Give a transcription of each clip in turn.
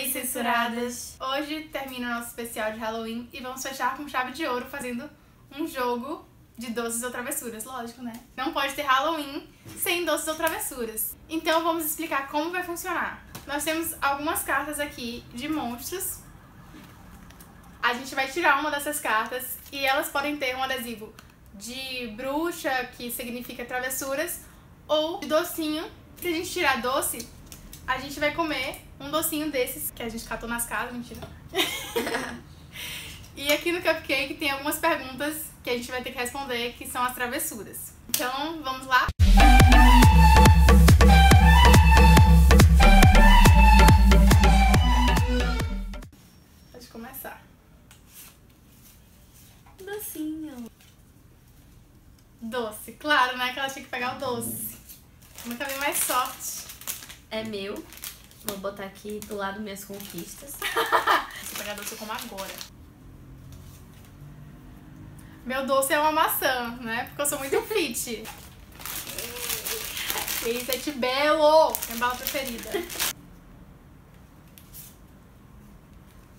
aí, censuradas! Hoje termina o nosso especial de Halloween e vamos fechar com chave de ouro fazendo um jogo de doces ou travessuras, lógico, né? Não pode ter Halloween sem doces ou travessuras. Então vamos explicar como vai funcionar. Nós temos algumas cartas aqui de monstros. A gente vai tirar uma dessas cartas e elas podem ter um adesivo de bruxa, que significa travessuras, ou de docinho. Se a gente tirar doce, a gente vai comer um docinho desses que a gente catou nas casas, mentira. e aqui no cupcake tem algumas perguntas que a gente vai ter que responder, que são as travessuras. Então, vamos lá? Aqui do lado minhas conquistas. Se pegar doce, eu como agora. Meu doce é uma maçã, né? Porque eu sou muito fit. Isso é belo! Minha bala preferida.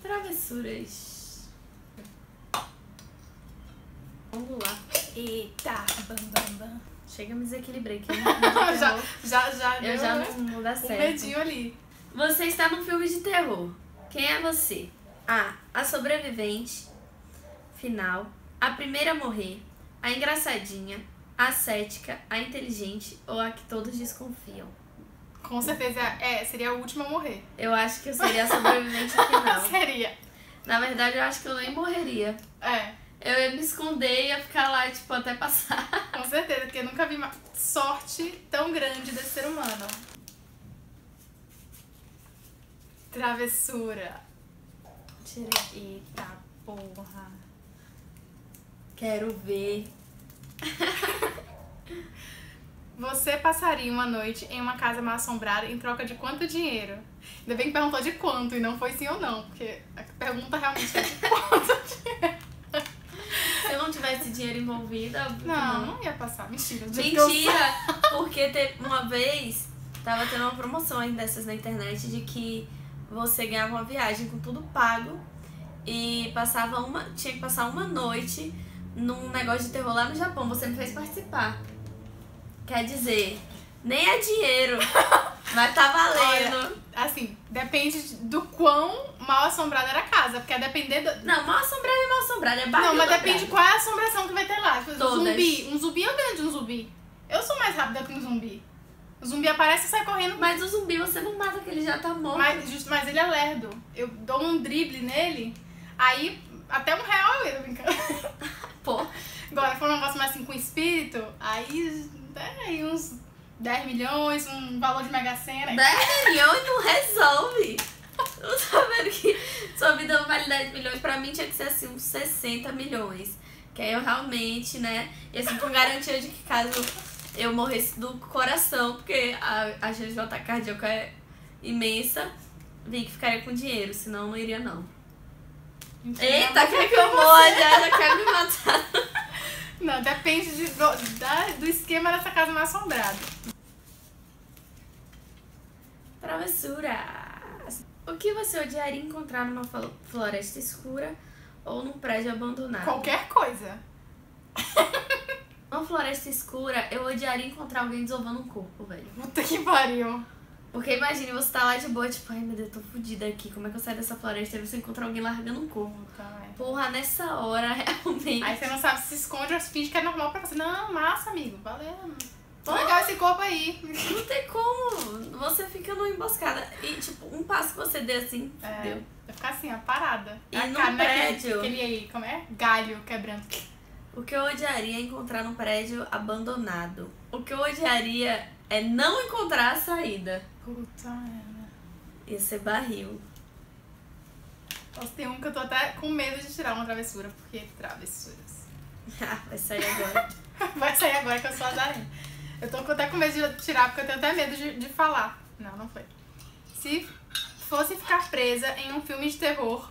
Travessuras. Vamos lá. Eita, bam, bam, bam. Chega, me desequilibrei aqui. já, já, já Eu já né? não, não dá um certo. medinho ali. Você está num filme de terror. Quem é você? A. A sobrevivente. Final. A primeira a morrer. A engraçadinha. A cética. A inteligente. Ou a que todos desconfiam. Com certeza, é, seria a última a morrer. Eu acho que eu seria a sobrevivente final. Seria. Na verdade, eu acho que eu nem morreria. É, Eu ia me esconder e ia ficar lá, tipo, até passar. com certeza, porque eu nunca vi uma sorte tão grande desse ser humano. Travessura. Tirei. Eita porra. Quero ver. Você passaria uma noite em uma casa mal assombrada em troca de quanto dinheiro? Ainda bem que perguntou de quanto e não foi sim ou não, porque a pergunta realmente é de quanto dinheiro. Se eu não tivesse dinheiro envolvido, Não, não. ia passar. Mentira. Mentira! Porque teve uma vez, tava tendo uma promoção dessas na internet de que você ganhava uma viagem com tudo pago e passava uma. Tinha que passar uma noite num negócio de terror lá no Japão. Você me fez participar. Quer dizer, nem é dinheiro, mas tá valendo. Assim, depende do quão mal assombrada era a casa, porque a depender do... Não, mal assombrado é mal assombrado, é Não, mas depende qual é a assombração que vai ter lá. Tipo, Todas. zumbi. Um zumbi eu ganho de um zumbi. Eu sou mais rápida que um zumbi. O zumbi aparece e sai correndo. Mas o zumbi você não mata, que ele já tá morto. Mas, justo, mas ele é lerdo. Eu dou um drible nele, aí até um real eu ia brincando. Pô, Agora, for um negócio mais assim com espírito, aí, aí uns 10 milhões, um valor de mega sena. 10 milhões não resolve. Eu tô vendo que sua vida não vale 10 milhões. Pra mim tinha que ser assim, uns 60 milhões. Que aí eu realmente, né? E assim, com garantia de que caso eu morresse do coração, porque a, a GJ cardíaca é imensa, vi que ficaria com dinheiro, senão não iria não. Eita, quer que eu morra já quer me matar. Não, depende de- do, da- do esquema dessa casa mais assombrada. Travessuras. O que você odiaria encontrar numa flo- floresta escura ou num prédio abandonado? Qualquer coisa. Numa floresta escura, eu odiaria encontrar alguém desovando um corpo, velho. Puta que pariu. Porque imagine, você tá lá de boa, tipo, ai meu Deus, tô fodida aqui, como é que eu saio dessa floresta? Aí você encontra alguém largando um corpo. Velho. Porra, nessa hora, realmente. Aí você não sabe se esconde ou se finge que é normal pra você. Não, massa, amigo. Valeu. Tô legal esse corpo aí. Não tem como. Você fica numa emboscada. E, tipo, um passo que você dê assim, É, fudeu. vai ficar assim, ó, parada. E a num cara, aquele- prédio? Aquele aí, como é? Galho quebrando. O que eu odiaria é encontrar num prédio abandonado. O que eu odiaria é não encontrar a saída. Puta merda. Ia ser barril. Nossa, tem um que eu tô até com medo de tirar uma travessura, porque travessuras. Vai sair agora. Vai sair agora que eu sou azarenta. Eu tô até com medo de tirar, porque eu tenho até medo de, de falar. Não, não foi. Se fosse ficar presa em um filme de terror,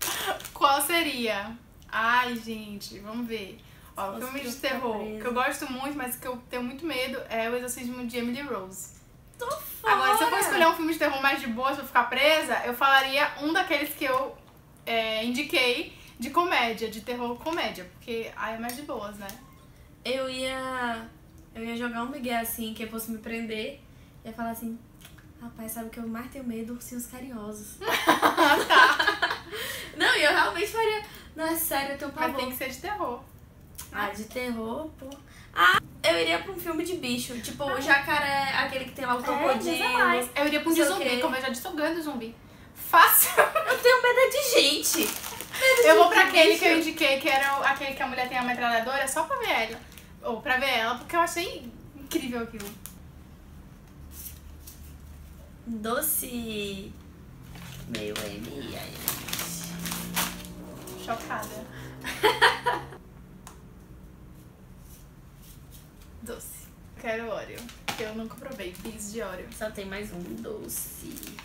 qual seria? Ai, gente, vamos ver. Ó, filme de terror que eu gosto muito, mas que eu tenho muito medo é O Exorcismo de Emily Rose. Tô Agora, se eu for fora. escolher um filme de terror mais de boa, se eu ficar presa, eu falaria um daqueles que eu é, indiquei de comédia, de terror comédia. Porque aí é mais de boas, né? Eu ia. Eu ia jogar um migué assim, que fosse me prender. Ia falar assim. Rapaz, sabe o que eu mais tenho medo? Ursinhos carinhosos. tá. Não, e eu realmente faria. Não, é sério, eu tenho Mas pavor. tem que ser de terror. Ah, de terror, pô. Ah, eu iria pra um filme de bicho. Tipo, o jacaré, aquele que tem lá o crocodilo. Eu iria pra um de zumbi, quê. como eu já disse, eu ganho do zumbi. Fácil. eu tenho medo é de gente. Medo Eu de vou pra aquele bicho. que eu indiquei, que era aquele que a mulher tem a metralhadora, só pra ver ela. Ou pra ver ela, porque eu achei incrível aquilo. Doce. Meio M. ai, Chocada. Doce. Quero Oreo. Que eu nunca provei. Bis de Oreo. Só tem mais um doce.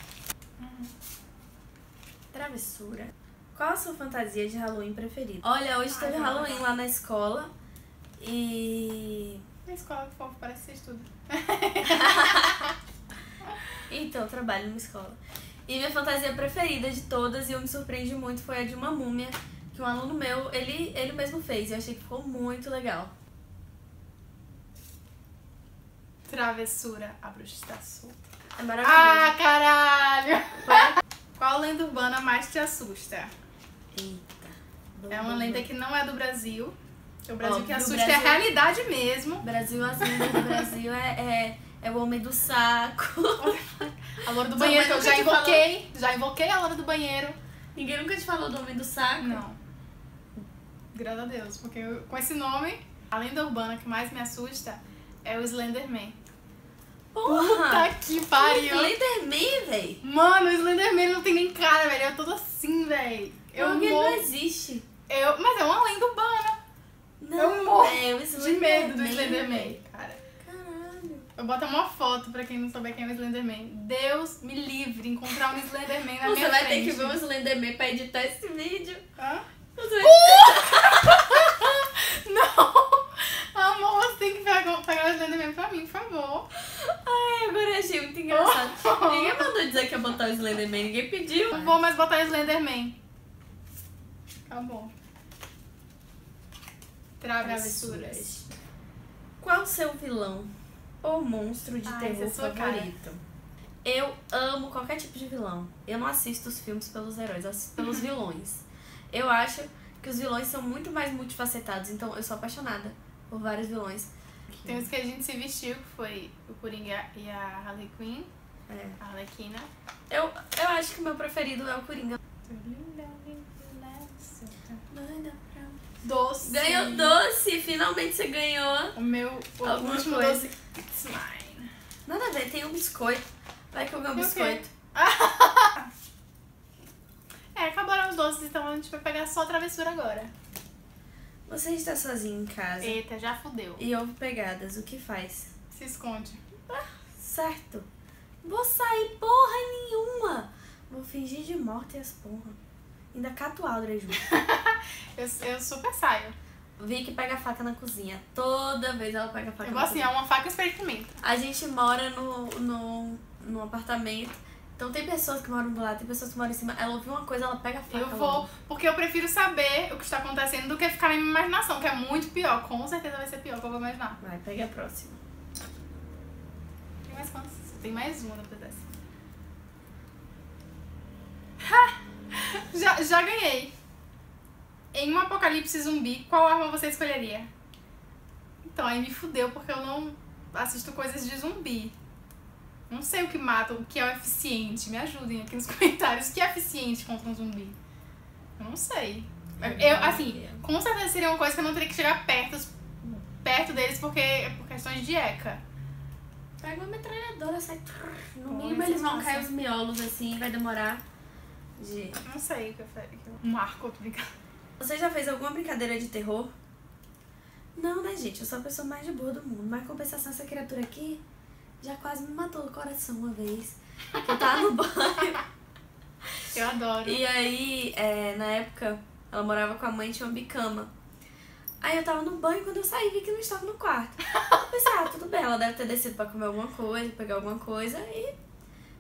Travessura. Qual a sua fantasia de Halloween preferida? Olha, hoje Ai, teve não. Halloween lá na escola. E. Na escola que fofo, parece ser estudo. Então, eu trabalho numa escola. E minha fantasia preferida de todas, e eu me surpreendi muito, foi a de uma múmia, que um aluno meu, ele, ele mesmo fez. Eu achei que ficou muito legal. Travessura. A bruxa está solta. É maravilhoso. Ah, caralho! Qual lenda urbana mais te assusta? Eita. É uma lenda que não é do Brasil. Que o Brasil que Óbvio, assusta é a Brasil- realidade mesmo. Brasil, as lendas do Brasil é, é, é o homem do saco. A loura do banheiro, que eu já te falou? invoquei. Já invoquei a loura do banheiro. Ninguém nunca te falou do homem do saco? Não. Graças a Deus, porque eu- com esse nome, a lenda urbana que mais me assusta é o Slenderman. Porra! Tá que pariu! Slenderman, véi. Mano, o Slenderman não tem nem cara, velho. Eu tô assim, velho. Eu Porque morro. não existe. Eu, mas é uma lenda urbana. Não, Eu morro é o De medo do Slenderman, véi. cara. Caralho. Eu boto uma foto pra quem não souber quem é o Slenderman. Deus me livre encontrar um Slenderman na Você minha vai frente. ter que ver um Slenderman pra editar esse vídeo. Hã? Você Não! Amor, você tem que pegar, pegar o Slenderman pra mim, por favor. Ai, agora achei muito engraçado. Ninguém mandou dizer que ia botar o Slenderman, ninguém pediu. Não vou mais botar o Slenderman. Acabou. Travessuras. Qual o seu vilão ou monstro de Ai, terror é a sua favorito? Eu amo qualquer tipo de vilão. Eu não assisto os filmes pelos heróis, eu assisto pelos vilões. Eu acho que os vilões são muito mais multifacetados, então eu sou apaixonada por vários vilões. Tem os que a gente se vestiu, que foi o Coringa e a Harley Quinn, É. a Arlequina. Eu, eu acho que o meu preferido é o Coringa. Doce. Ganhou doce! Finalmente você ganhou! O meu o Alguma último coisa. doce. It's mine. Nada a ver, tem um biscoito. Vai que eu ganho um biscoito. É, acabaram os doces, então a gente vai pegar só a travessura agora. Você está sozinho em casa Eita, já fudeu. e houve pegadas, o que faz? Se esconde. Certo. Vou sair porra nenhuma. Vou fingir de morte e as porra. Ainda cato Aldrey junto. Eu, eu super saio. Vicky pega a faca na cozinha. Toda vez ela pega a faca Eu na vou assim, cozinha. é uma faca experimento. A gente mora no, no, no apartamento. Então tem pessoas que moram do lado, tem pessoas que moram em cima. Ela ouviu uma coisa, ela pega a faca. Eu logo. vou, porque eu prefiro saber o que está acontecendo do que ficar na minha imaginação, que é muito pior. Com certeza vai ser pior que eu vou imaginar. Vai, pega a próxima. Tem mais quantos? Tem mais uma depois dessa. já, já ganhei. Em um apocalipse zumbi, qual arma você escolheria? Então, aí me fudeu porque eu não assisto coisas de zumbi. Não sei o que mata, o que é o eficiente. Me ajudem aqui nos comentários. O que é eficiente contra um zumbi? Eu não sei. Eu, assim, com certeza seria uma coisa que eu não teria que chegar perto, perto deles porque por questões de eca. Pega uma metralhadora, sai. No mínimo eles vão cair os miolos assim, vai demorar. De... Não sei o que eu faria. Um arco, tô brincando. Você já fez alguma brincadeira de terror? Não, né, gente? Eu sou a pessoa mais de boa do mundo. Mas compensação, essa criatura aqui já quase me matou o coração uma vez. Eu tava no banho. Eu adoro. E aí, é, na época, ela morava com a mãe e tinha uma bicama. Aí eu tava no banho quando eu saí vi que não estava no quarto. Eu pensei, ah, tudo bem, ela deve ter descido pra comer alguma coisa, pegar alguma coisa e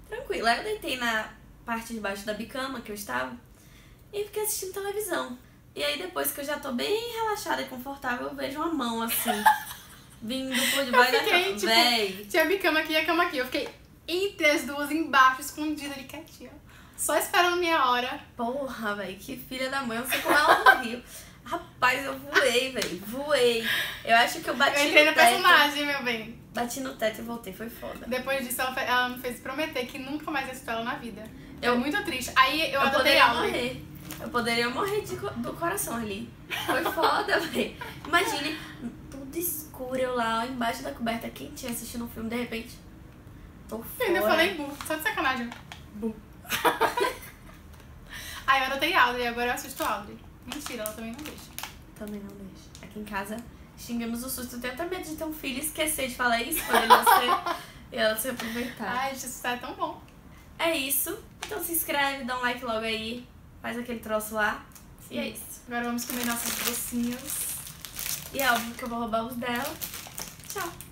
tranquilo. Aí eu deitei na parte de baixo da bicama que eu estava e fiquei assistindo televisão. E aí depois que eu já tô bem relaxada e confortável, eu vejo uma mão assim, vindo por debaixo fiquei, cama. tipo, Véi. Tinha a minha cama aqui e a cama aqui. Eu fiquei entre as duas, embaixo, escondida ali quietinha. Só esperando minha hora. Porra, velho, que filha da mãe, eu não sei como ela morreu. Rapaz, eu voei, velho, voei. Eu acho que eu bati Eu entrei no no teto. personagem, meu bem. Bati no teto e voltei, foi foda. Depois disso, ela, ela me fez prometer que nunca mais ia assistir ela na vida. Eu Eu- muito triste. Aí eu, Eu, adotei morrer. Eu poderia morrer de do coração ali. Foi foda, velho. Imagine, tudo escuro, eu lá embaixo da coberta, quentinha assistindo um filme, de repente. Tô Eu fora. ainda falei bu, só de sacanagem. Bu. Aí eu adotei Audrey, agora eu assisto Audrey. Mentira, ela também não deixa. Também não deixa. Aqui em casa, xingamos o susto. Eu tenho até medo de ter um filho e esquecer de falar isso pra ele e ela se aproveitar. Ai, isso tá tão bom. É isso. Então se inscreve, dá um like logo aí. Faz aquele troço lá. E é Sim. isso. Agora vamos comer nossos docinhos. E é óbvio que eu vou roubar os dela. Tchau.